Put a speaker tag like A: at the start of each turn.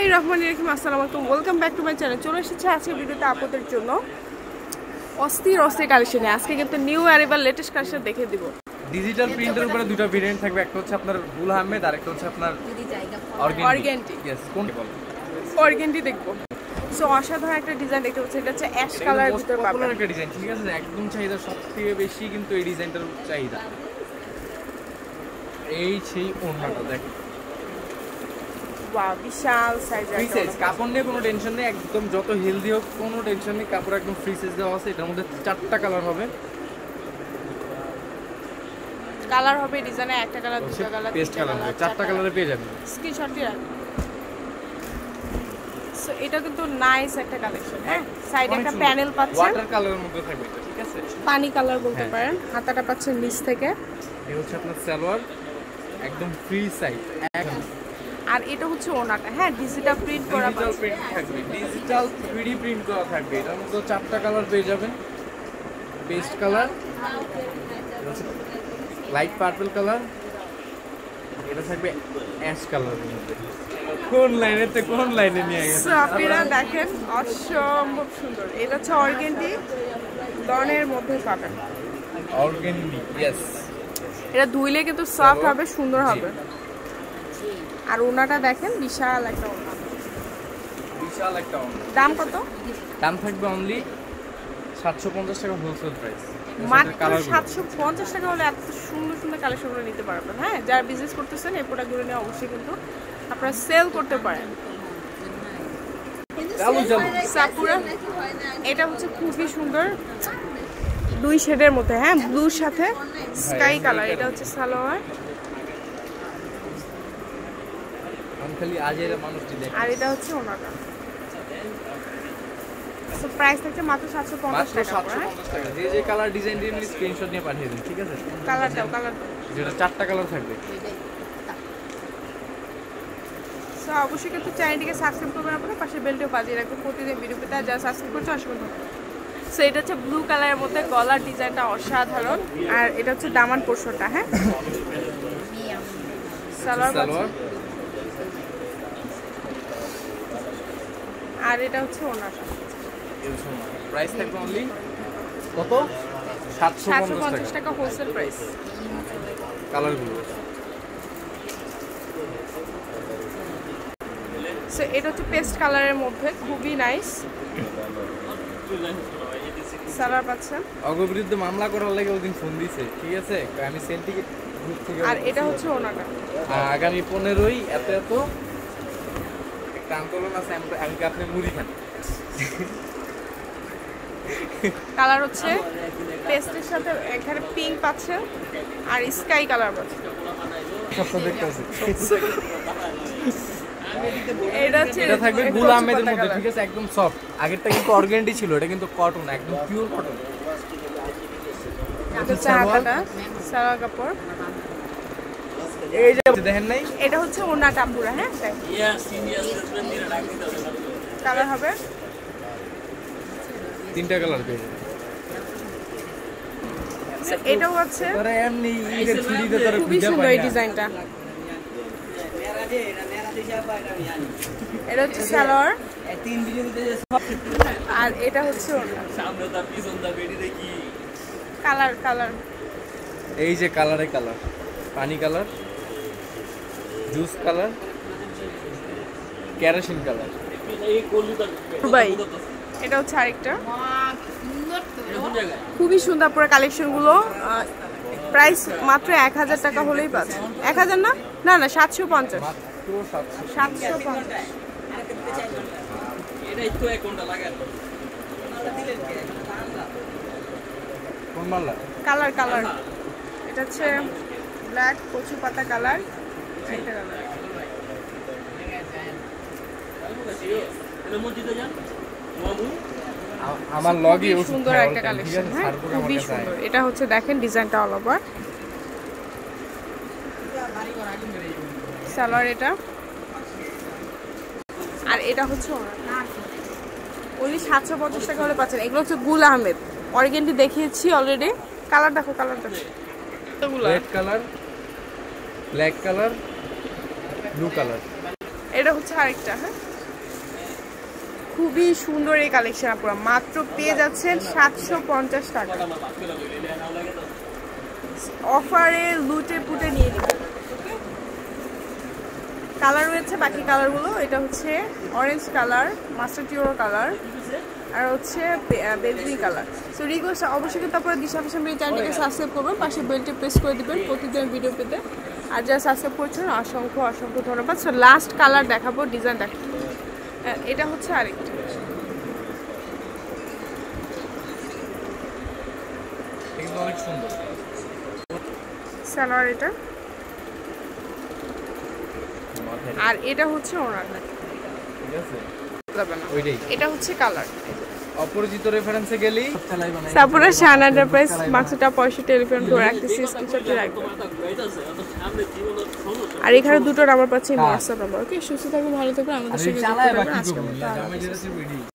A: বিসমিল্লাহ রহমান রহিম আসসালামু আলাইকুম। Welcome back to my channel চলে এসেছে আজকে ভিডিওতে আপনাদের জন্য অস্থির অস্থির কালেকশনে আজকে কিন্তু নিউ অ্যারিভাল লেটেস্ট কালেকশন দেখে দিব।
B: ডিজিটাল প্রিন্টের উপরে দুটো ভেরিয়েন্ট থাকবে। একটা হচ্ছে আপনার গুল আহমেদ আর একটা হচ্ছে আপনার। অর্গেন্টি কোনটা বলো।
A: অর্গেন্ডি দেখব। সো অসাধারণ একটা ডিজাইন দেখতে পাচ্ছি। এটা হচ্ছে অ্যাশ কালারের ভিতরে পাবেন।
B: পপুলার একটা ডিজাইন ঠিক আছে? একদম চাহিদা সবথেকে বেশি কিন্তু এই ডিজাইনটার চাহিদা। এই সেই ওড়নাটা দেখ
A: ওয়াও বিশাল
B: ফ্রি সাইজ
A: সাইজ
B: কাপড় নিয়ে কোনো টেনশন নেই একদম যত হেলদি হোক কোনো টেনশন নেই কাপড় একদম ফ্রি সাইজ দেওয়া আছে এটার মধ্যে চারটা কালার হবে।
A: কালার হবে ডিজাইনে একটা কালার দুটো কালার
B: পেস্ট কালার হবে চারটা কালারে পেয়ে যাবেন।
A: স্ক্রিনশট দিয়ে রাখবেন সো এটা কিন্তু নাইস একটা কালেকশন হ্যাঁ? সাইডে একটা প্যানেল পাচ্ছেন।
B: ওয়াটার কালারের মধ্যে থাকবে এটা ঠিক আছে?
A: পানি কালার বলতে
B: হ্যাঁ।
A: পারেন হাতাটা পাচ্ছেন নিচ থেকে।
B: এই হচ্ছে আপনার সালোয়ার একদম ফ্রি সাইজ
A: আর এটা হচ্ছে ওনাটা। হ্যাঁ ডিজিটাল প্রিন্ট করা
B: ডিজিটাল প্রিন্ট থাকবে। ডিজিটাল 3D প্রিন্ট করা থাকবে। এটার মধ্যে চারটা কালার পেয়ে যাবেন। Paste colour light purple colour এটা থাকবে অ্যাশ কালারের মধ্যে। কোন লাইনেতে কোন লাইনে নিয়ে গেছে?
A: সো আপনারা দেখেন অসম্ভব সুন্দর। এটা হচ্ছে অর্গেন্ডি। ডনের মধ্যে পাবেন।
B: অর্গানিক ইয়েস
A: এটা ধুইলে কিন্তু সফট হবে সুন্দর হবে। আর ওনাটা দেখেন বিশাল একটা ওনা।
B: বিশাল একটা অন্য
A: দাম কত?
B: দাম থাকবে অনলি সাতশো পঞ্চাশ টাকা হোলসেল প্রাইস
A: মাত্র সাতশো পঞ্চাশ টাকা হলে এত সুন্দর সুন্দর কালেকশনগুলো নিতে পারবেন হ্যাঁ? যারা বিজনেস করতেছেন এই প্রোডাক্টগুলো নিয়ে অবশ্যই কিন্তু আপনারা সেল করতে পারেন। এটা হচ্ছে খুবই সুন্দর দুই শেডের মধ্যে হ্যাঁ? ব্লুর সাথে স্কাই কালার এটা হচ্ছে। সালোয়ার
B: আমি খালি আজের মানুষটি দেখ
A: আর এটা হচ্ছে ওনাটা সো প্রাইস থাকছে মাত্র সাতশো পঞ্চাশ
B: মাত্র
A: টাকা
B: টাকা। যে যে কালার ডিজাইন দিয়ে স্ক্রিনশট নিয়ে পাঠিয়ে দিন ঠিক আছে?
A: কালার দাও কালার
B: যেটা চারটা কালার থাকবে।
A: সো অবশ্যই কিন্তু চ্যানেলটিকে সাবস্ক্রাইব করবেন আপনারা পাশে বেলটিও বাজিয়ে রাখবেন প্রতিদিন ভিডিও পেতে। আর যারা সাবস্ক্রাইব করছে অসংখ্য সো এটা হচ্ছে ব্লু কালারের মধ্যে গলার ডিজাইনটা অসাধারণ। আর এটা হচ্ছে দামান পোর্শনটা হ্যাঁ? সালোয়ার। আর এটা হচ্ছে ওনাটা
B: প্রাইস থাকবে অনলি কত? টাকা
A: হোলসেল প্রাইস
B: কালারগুলো
A: সো এটা হচ্ছে পেস্ট কালারের মধ্যে খুবই নাইস পাচ্ছেন।
B: অগবিরুদ্ধে মামলা করার লাগে ওই দিন ফোন দিছে ঠিক আছে? আমি
A: আর এটা হচ্ছে ওনাটা
B: আগামী পনেরোই এত এত একটা আন্দোলন আছে আমি আমি আপনি মুড়ি খান?
A: কালার হচ্ছে পেস্টের সাথে এখানে পিঙ্ক পাচ্ছেন আর স্কাই কালার
B: আছে
A: এটা হচ্ছে
B: এটা থাকবে গুল আহমেদের মধ্যে ঠিক আছে? একদম সফট আগেরটা কিন্তু অর্গেন্ডি ছিল এটা কিন্তু কটন একদম পিওর কটন
A: এটা হাতাটা কাপড়।
B: এই যে দেখেন নাই?
A: এটা হচ্ছে ওনাটা পুরা হ্যাঁ? কালার হবে
B: তিনটা কালার পেয়ে
A: এটাও আছে।
B: তারা এমনি ঈদের ছুটিতে তারা
A: খুবই সুন্দর এই ডিজাইনটা। এটা হচ্ছে সালোয়ার। আর এটা হচ্ছে কালার কালার
B: এই যে কালারে কালার পানি colour juice colour kerosene colour.
A: Dubai এটা হচ্ছে আরেকটা। খুবই সুন্দর পুরো কালেকশনগুলো। প্রাইস মাত্র এক হাজার টাকা হলেই পাচ্ছে এক হাজার না? না না সাতশো পঞ্চাশ।
B: সাতশো
A: পঞ্চাশ। Colour colour. এটা হচ্ছে ব্ল্যাক কচু পাতা কালার।
B: আমার লগে
A: সুন্দর একটা কালেকশন হ্যাঁ খুবই সুন্দর। এটা হচ্ছে দেখেন ডিজাইনটা অল ওভার সালোয়ার এটা। আর এটা হচ্ছে ওনলি সাতশো পঞ্চাশ টাকা হলে পাচ্ছেন। এগুলো হচ্ছে গুল আহমেদ। অরিগেন্টি দেখিয়েছি অলরেডি কালার দেখো কালার দেখো
B: red colour. Black colour, blue colour.
A: এটা হচ্ছে আরেকটা হ্যাঁ? খুবই সুন্দর এই কালেকশন আপনারা মাত্র পেয়ে যাচ্ছেন সাতশো পঞ্চাশ টাকা। অফারে লুটে পুটে নিয়ে কালার রয়েছে, বাকি কালারগুলো। এটা হচ্ছে অরেঞ্জ কালার মাস্টার টিওরো কালার, আর হচ্ছে বেলজি কালার। সো রিকোয়েস্ট অবশ্যই আপনারা দিশা ফ্যাশন এই চ্যানেলটাকে সাবস্ক্রাইব করবেন, পাশে বেলটি প্রেস করে দিবেন প্রতিদিন ভিডিও পেতে। আর যারা সাবস্ক্রাইব করছেন অসংখ্য অসংখ্য ধন্যবাদ। সো লাস্ট কালার দেখাবো ডিজাইন দেখাবো এটা হচ্ছে আরেকটা।
B: কিন্তু অনেক সুন্দর।
A: সালোয়ার এটা। আর এটা হচ্ছে ওনার
B: ঠিক আছে?
A: না। এটা হচ্ছে কালার
B: অপরিচিত রেফারেন্সে গেলি?
A: তারপরে শান এন্টারপ্রাইজ মাক্সটা পঁয়ষট্টি টেলিফোন করে রাখতেছি স্ক্রিনশটে রাখব। আর এখানে দুটো নাম্বার পাচ্ছি হোয়াটসঅ্যাপ নাম্বার ওকে সুস্থ থাকবে ভালো থাকবে আমাদের সঙ্গে